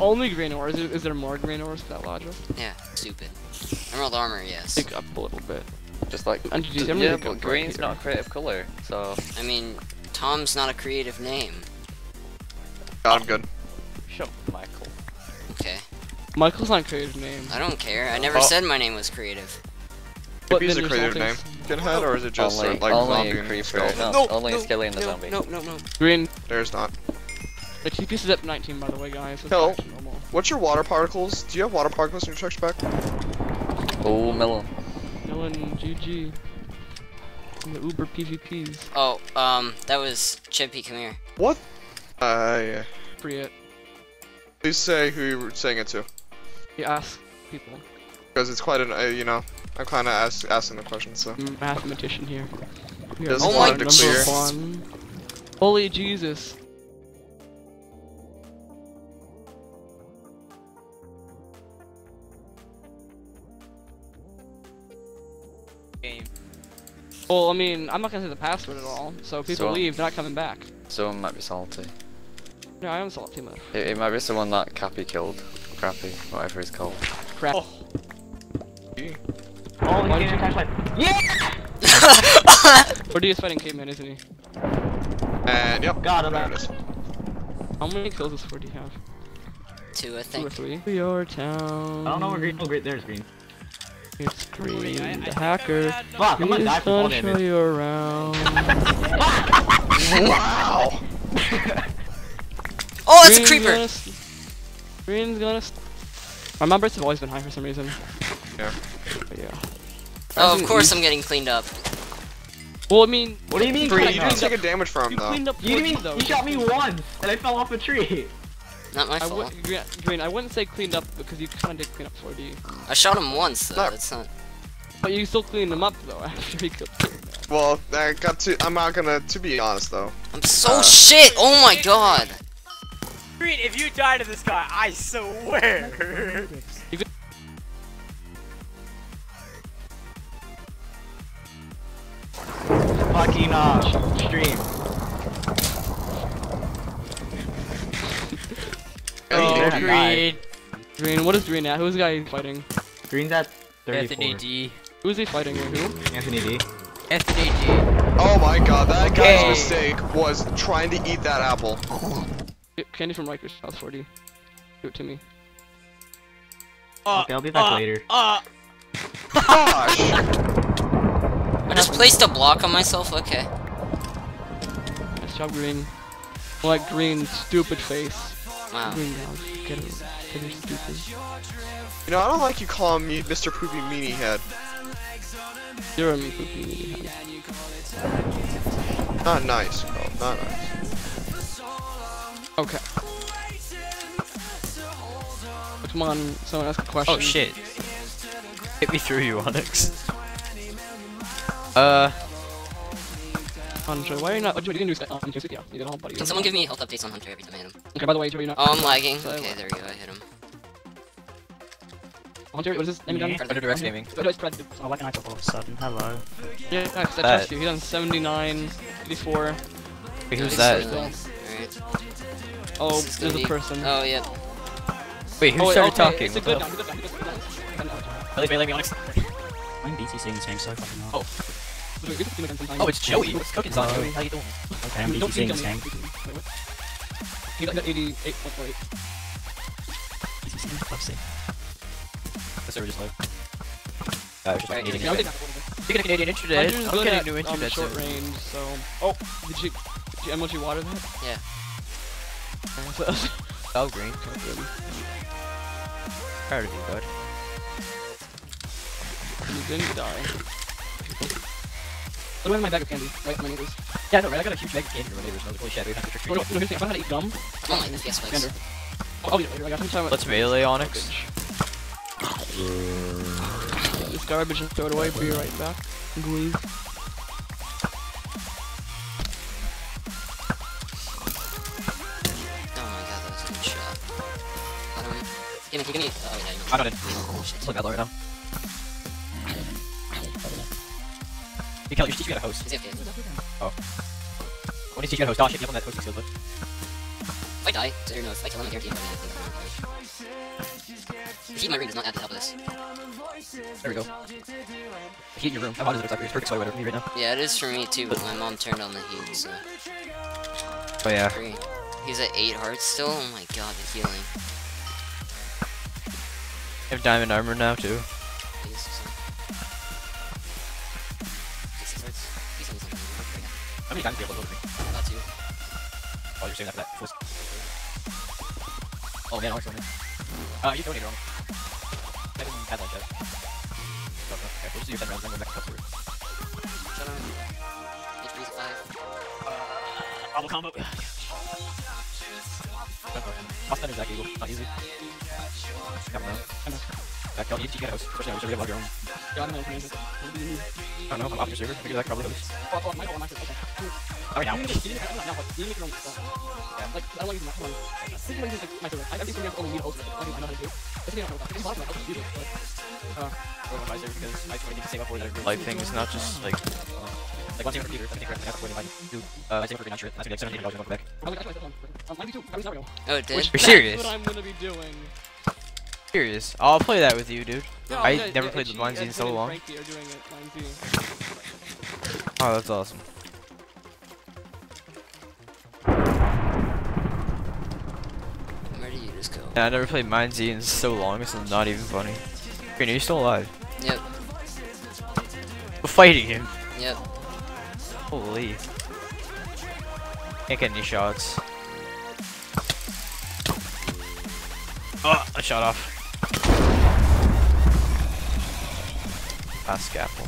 Only green ores. Is, is there more green ores to that logic? Yeah, stupid. Emerald armor, yes. Pick up a little bit. Just like, And geez, I'm yeah, but green's not a creative color, so I mean, Tom's not a creative name. God, I'm good. shut up, Michael. Okay. Michael's not a creative name. I don't care. I never Oh. said my name was creative. But Maybe it's a creative name. something- Skinhead, or is it just only, uh, like only zombie a creeper. skeleton? No, only a skelly and the no, zombie. No, no, no. Green. There's not. The TP is at 19, by the way, guys. It's Hill. What's your water particles? Do you have water particles in your texture pack? Oh, melon. Melon, GG. And the Uber PvPs. Oh, um, that was Chippy. Come here. What? Uh, yeah. Free it. Please say who you were saying it to. You ask people. Because it's quite an, uh, you know, I'm kind of ask, asking the question, so. Mathematician here. We Just are Oh my number clear. one. Holy Jesus. Game. Well, I mean, I'm not gonna say the password at all. So if people So- leave, they're not coming back. Someone might be salty. Yeah, I am salty, man. It, it might be someone that Cappy killed. Crappy, whatever he's called. Crap. Oh, oh Why he's did getting you- attacked by- Or is fighting caveman, isn't he? And, yep. Got him. There it is. How many kills does Ford do you have? Two, I Two or think. three? Your town. I don't know where green. Oh, great. There's green. It's green, I- I the think hacker. Fuck, I'm gonna die from fall gonna show you around. wow! Oh, it's a creeper. Gonna, s- Green's gonna. My numbers have always been high for some reason. Yeah. But yeah. Oh, of course I'm getting cleaned up. Well, I mean, What do you mean? Green, you up? didn't take a damage from you though. cleaned up. You 40 mean though. you shot me once and I fell off a tree? Not my I fault. w- Green, Green, I wouldn't say cleaned up because you kind of did clean up 4D. I shot him once though. No. That's not. But you still cleaned him up though after he killed. Well, I got to. I'm not gonna. To be honest, though. I'm so Uh. shit. Oh my god. Green, if you die to this guy, I swear. Fucking uh, stream. Green, Green, Green, what is Green at? Who's the guy he's fighting? Green's at 34. Anthony D. Who's he fighting? Who? Anthony D. Anthony D. Oh my god, that Okay. guy's mistake was trying to eat that apple. Candy from Rikers House 4D. Give it to me. Uh, Okay, I'll be back uh, later. Uh, Gosh! I just placed a block on myself. Okay. Nice job, Green. Like Green's stupid face. Wow. Green down. Get it. Get it stupid. You know, I don't like you calling me Mr. Poopy Meanie Head. You're a poopy meaty head. Not nice, bro. Not nice. Okay. Come on, someone ask a question. oh shit. Hit me through you, Onyx. Uh, Andre, why are you not? What you can do is um, just, yeah, you did all buddy. Can someone give me health updates on Hunter every time I hit him? Okay, by the way, Joey, you're not. Oh, I'm lagging. So, Okay, there we go. I hit him. Hunter, what is his name again? Predator Direct Gaming. What is Predator? Oh, why can I talk all of a sudden? Hello. Yeah, I That- trust you. He's on 79, 84. Wait, who's that? Alright. Oh, there's a person. Oh, yep. Wait, who oh, started okay, talking? It's a What good the down, good down, good down, good down. Really, really, really, Onyx? I'm BT singing this game so fucking hard. Oh. Oh, it's Joey. What's cooking on Joey? How you doing? Okay, I'm Don't BT singing think this I'm- Wait, what? He got 88.48. BT singing, let's see. The server just low. I was just Right, needing it. Speaking of Canadian internet, I'm getting at, new um, internet short soon. range, so. Oh, did you, did you emoji water that? Yeah. Oh, green. Proud of you, bud. You didn't die. What do have in my bag of candy? Right, my neighbors. Yeah, no, right? I got a huge bag of candy from my neighbors. and I was like, holy shit, we have to trick No, no, treat. no, here's the thing. If I had to eat gum, Oh my FPS Xander. spikes. Oh, I'll eat it later. I got some time. Let's melee Onyx. This garbage and throw it away. Be right back. Please. Oh my god, that was a good shot. Got him. Give me, give me. Oh, yeah, I got it. Oh, shit. It's like right now. Kelly, you should teach me how to host. Is he okay? When you teach me how to host, oh shit, you have on that hosting skill, but. If I die, or no, if I kill him, I guarantee I'm The heat in my ring does not add to the help of this. There we go. Heat in your room. How hot is it outside? It's perfect so whatever for me right now. Yeah, it is for me too, but my mom turned on the heat, so. Oh yeah. Three. He's at 8 hearts still? Oh my god, the healing. I have diamond armor now too. How many times do you have to Not two. Oh, you're saving that for that. Oh man, Alex on me. Uh, you donated on me. I didn't have that yet. Okay, we'll just do your 10 rounds, then we'll back to customer. Shut on. Eight, three, five. Combo combo. I'll spend exact eagle, not easy. Never know. Back down, you get house. Especially now, you have your own. I don't know, I'm off your server. I figure that probably host. Oh, right now. Or my server because I just need to save up for that life thing. It's not just like. Uh, like one thing for Peter, I think right after when I do uh, I save for green shirt, that's gonna be like $700 back. Oh, it did? You're serious? That's what I'm gonna be doing. Serious? I'll play that with you, dude. No, I yeah, never yeah, played Itchy the Blind and in so long. Frankie are doing it, Oh, that's awesome. Where do you just go? Yeah, I never played Mind Z in so long, it's not even funny. Green, are you still alive? Yep, We're fighting him. yep. Holy. Can't get any shots. Oh, I shot off. Last scalpel.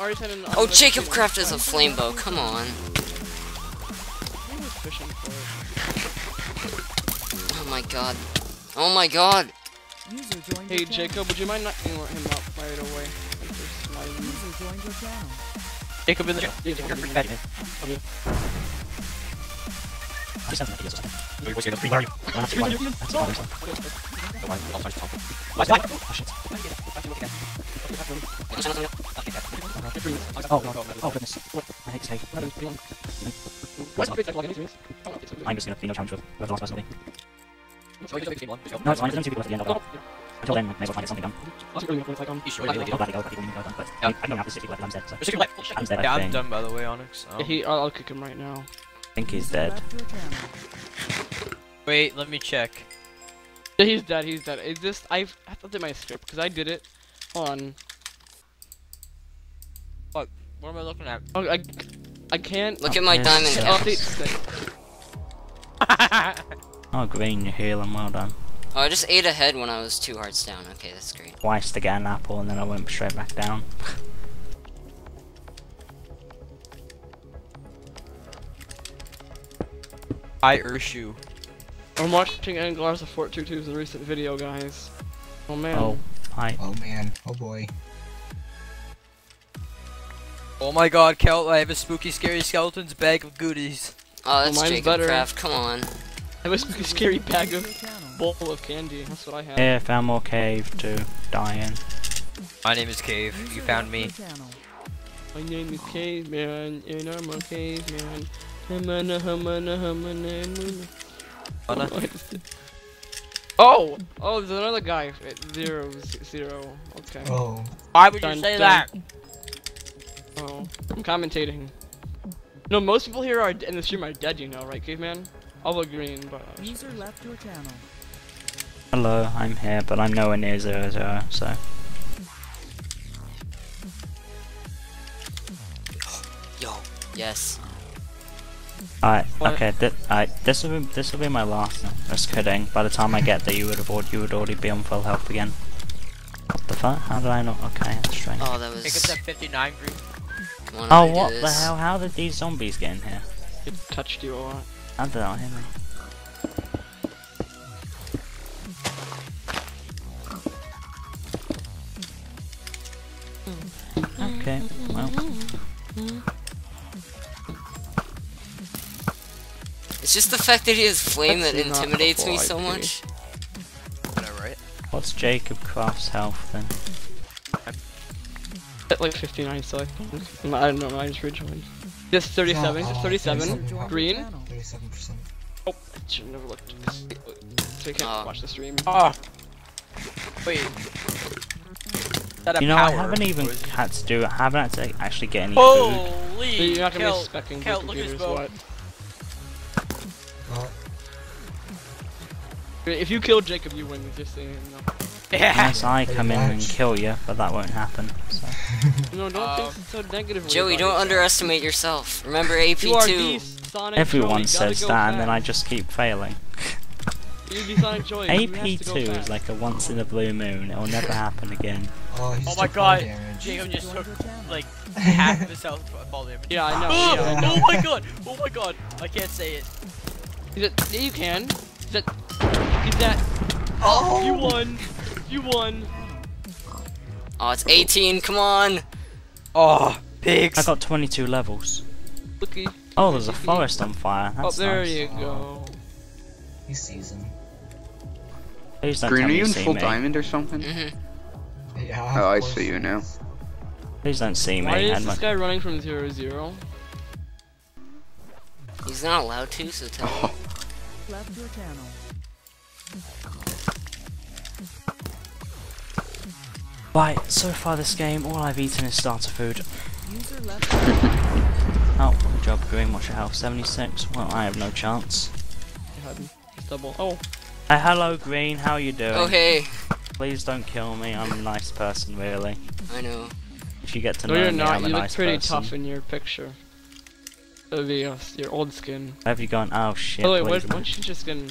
Already sent in- Oh, Jacob Craft is a flame bow, come on. he was fishing for Oh my god. Oh my god! Hey Jacob, would you mind knocking him up right away? Like, there's my- Jacob in the You're pretty bad, man. I just have an idea, so Wait, what's your three? Where are you? I'm not three. That's the other stuff. The one- I'll start to talk. What's that? Oh. Oh, oh goodness. I hate to say. I'm just gonna clean up challenge with the last person will be. No, it's fine. There's only two people left at the end of it. Until then, may as well try and get something done. You sure? I'm glad go, but people need to go done. But I I don't have to stick left. Adam's dead. So. Adam's dead. I Yeah, I'm done by the way, Onyx. Oh. Yeah, he, I'll, I'll kick him right now. I think he's dead. Wait, let me check. Yeah, he's dead. He's dead. Is this? I've I thought did my script because I did it on. What What am I looking at? Oh, I, I can't. Look at my yes. diamond Oh, counts. they- they- Oh, green, you're healing. Well done. Oh, I just ate a head when I was two hearts down. Okay, that's great. Twice to get an apple, and then I went straight back down. I Urshu. I'm watching Anglars of Fort 22's recent video, guys. Oh man. Oh, hi. Oh man, oh boy. Oh my god, Kel, I have a spooky scary skeletons bag of goodies. Oh, that's mine's Jacob better. Craft, come on. I have a spooky scary bag of bowl of candy. That's what I have. Here, found more cave to die in. My name is Cave. You found me. My name is Caveman, and I'm a caveman. Humana, humana, humana, humana. Anna? Oh! Oh, there's another guy at zero. Okay. Oh. Why would Dun, you say dun. that? Oh, I'm commentating. No, most people here are in the stream are dead, you know, right, caveman? I'll vote green, but uh, User left your channel. Hello, I'm here, but I'm nowhere near zero zero, so. Yo, yes. Alright, okay, th alright, this will be this will be my last. No, just kidding. By the time I get there, you would have already, you would already be on full health again. What the fuck? How did I not? Okay, that's strange. Oh, that Pick up was. that 59 green. Come on, Oh, what the hell? How did these zombies get in here? it touched you a lot. How did that hit me? Just the fact that he has flame That's that intimidates me so IP. much. Whatever, right? what's Jacob Craft's health then? At like 59, so I think. I don't know, I just rejoined. Just 37, Yeah, just uh, 37. 37. Green. 37%. Oh, I should never looked. So you can't Oh. watch the stream. Ah. Wait. Is that a You know, I haven't even or is it- had to do it. I haven't had to actually get any food. Holy! So you're not gonna Kel, be specking Kel, the look at his computers, bow. What? Uh, If you kill Jacob, you win. Just saying. No, Yeah. Unless I come in and kill you, but that won't happen. So. no don't Um, think so negatively. Joey, don't yourself. underestimate yourself. Remember You are the AP2. Everyone Joey, says go that, and then I just keep failing. You're the Sonic Joey. you have to go AP2 is like a once in a blue moon. It will never happen again. oh, he's Oh my god. Jacob just took like half of his health fall damage. Yeah, I know. Oh, yeah, I know. oh my god! Oh my god! I can't say it. Is it, yeah, you can. Is that? Is that? Oh, you won. You won. Oh, it's 18. Come on. Oh, pigs. I got 22 levels. Looky. Oh, there's a forest on fire. Oh, there nice. you go. He sees him. Please don't Green, tell are you you in full me. diamond or something? Mhm. Yeah. Oh, I see you now. is. Please don't see me. Why is and this guy running from zero zero? He's not allowed to, so tell him. Left your channel. Right, so far this game, all I've eaten is starter food. User left. Oh, good job, Green. Watch your health. 76. Well, I have no chance. Double. Oh, Hey, hello, Green. How you doing? Oh, hey. Please don't kill me. I'm a nice person, really. I know. If you get to no, know you're me, not. I'm a You look nice pretty person. tough in your picture. Of the uh, your old skin. Where have you gone? Oh shit. By the way, what, don't. what's your just skin?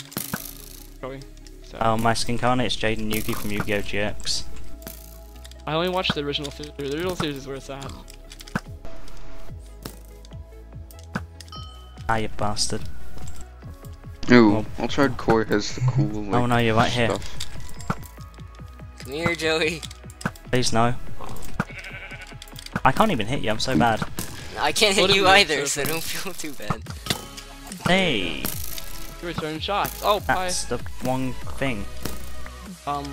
Joey. So, Oh, my skin color it's Jaden Yuki from Yu-Gi-Oh! GX. I only watched the original series. The original series is where it's at. Ah, you bastard. Ooh, Well- Ultra Hardcore has the cool, like, Oh no, you're right here. Come here, Joey. Please no. I can't even hit you. I'm so bad. I can't hit you either, sir? so don't feel too bad. Hey, You return shots. Oh, bye. that's the one thing. Um,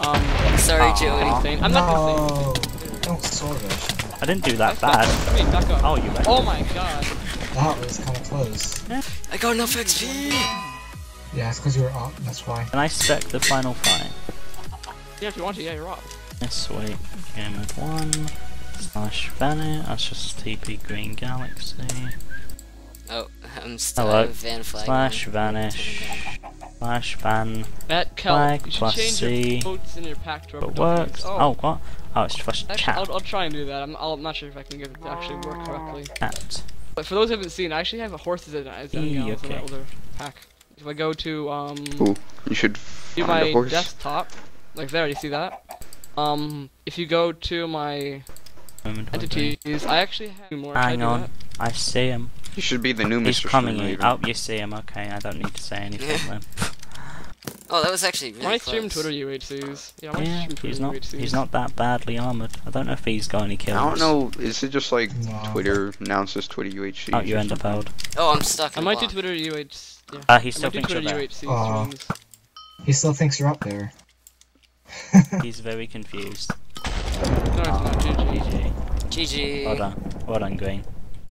um, Sorry, Aw. Joey. anything. I'm not gonna No. say. Don't sword rush. I didn't do that Back bad. Wait, back up. Oh, you went. Oh my god. That was kind of close. I got enough XP. Yeah, it's because you were up. That's why. Can I spec the final fight? Yeah, if you want to, yeah, you're up. This week, game mode one slash Vanish. That's just TP Green Galaxy Oh, I'm still Hello. Van Flag. slash Vanish slash Van. That Kel, Flag you plus change C. your quotes in your pack to But works. Oh, Oh, what? Oh, it's just actually, chat. I'll, I'll try and do that. I'm, I'll, I'm not sure if I can get it to actually work correctly. Chat. But for those who haven't seen, I actually have a horses as as E, an okay. older pack. If I go to um Ooh, you should to find my a horse. desktop, like there, you see that? Um, if you go to my Moment of Green. Entities, I actually have more. Should I Hang on. I see him. You should be the new He's Mr. coming in. Oh, you see him. Okay, I don't need to say anything then. Oh, that was actually really I close. stream Twitter UHCs. Yeah, I might Yeah, stream Twitter he's not. UHCs. He's not that badly armored. I don't know if he's got any kills. I don't know, is it just like No. Twitter announces Twitter UHC? Oh, you end up held. Oh, I'm stuck I in a might do. Twitter UH. Yeah. Uh, he still might do thinks you're there. UHC Aw. He still thinks you're up there. He's very confused. No, it's not. GG. GG. GG. Well done. Well done, Green.